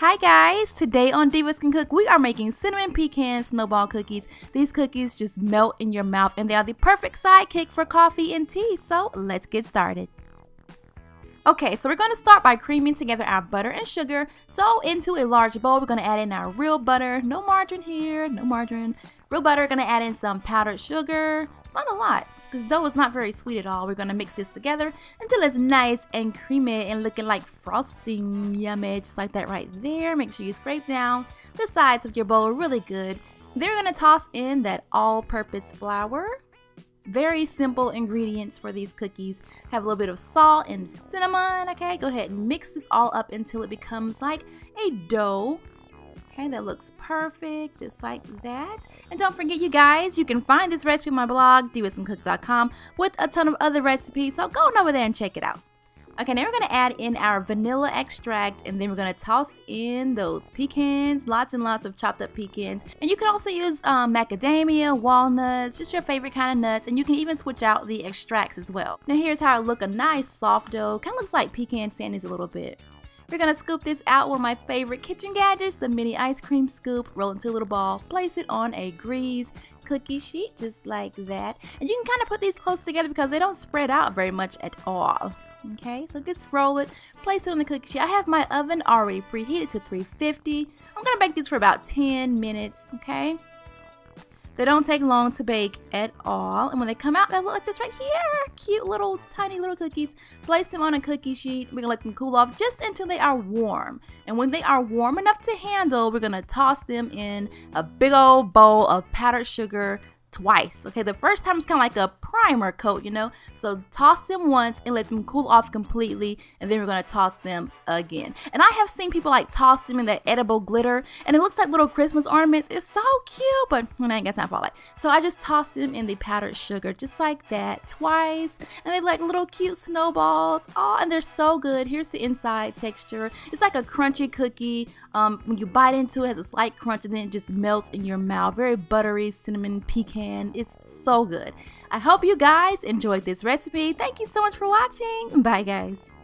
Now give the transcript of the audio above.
Hi guys, today on Divas Can Cook, we are making cinnamon pecan snowball cookies. These cookies just melt in your mouth and they are the perfect sidekick for coffee and tea, so let's get started. Okay, so we're going to start by creaming together our butter and sugar. So into a large bowl, we're going to add in our real butter, no margarine here, no margarine. Real butter, going to add in some powdered sugar, not a lot, this dough is not very sweet at all. We're going to mix this together until it's nice and creamy and looking like frosting. Yummy, just like that right there. Make sure you scrape down the sides of your bowl really good. Then we're going to toss in that all-purpose flour. Very simple ingredients for these cookies. Have a little bit of salt and cinnamon, okay? Go ahead and mix this all up until it becomes like a dough. Okay, that looks perfect, just like that. And don't forget, you guys, you can find this recipe on my blog, divascancook.com, with a ton of other recipes, so go on over there and check it out. Okay, now we're to add in our vanilla extract and then we're to toss in those pecans, lots and lots of chopped up pecans. And you can also use um, macadamia, walnuts, just your favorite kind of nuts. And you can even switch out the extracts as well. Now here's how it look, a nice soft dough. Kind of looks like pecan sandies a little bit. We're gonna scoop this out with my favorite kitchen gadgets, the mini ice cream scoop, roll into a little ball, place it on a grease cookie sheet, just like that. And you can kind of put these close together because they don't spread out very much at all. Okay, so just roll it, place it on the cookie sheet. I have my oven already preheated to 350. I'm gonna bake these for about 10 minutes, okay? They don't take long to bake at all. And when they come out, they look like this right here. Cute little, tiny little cookies. Place them on a cookie sheet. We're gonna let them cool off just until they are warm. And when they are warm enough to handle, we're gonna toss them in a big old bowl of powdered sugar, twice. Okay, the first time is kind of like a primer coat, you know? So toss them once and let them cool off completely, and then we're gonna toss them again. And I have seen people like toss them in that edible glitter, and it looks like little Christmas ornaments. It's so cute, but when I ain't got time for all that. So I just toss them in the powdered sugar, just like that, twice, and they like little cute snowballs. Oh, and they're so good. Here's the inside texture. It's like a crunchy cookie. Um, when you bite into it, it has a slight crunch, and then it just melts in your mouth. Very buttery, cinnamon, pecan it's so good. I hope you guys enjoyed this recipe. Thank you so much for watching. Bye guys.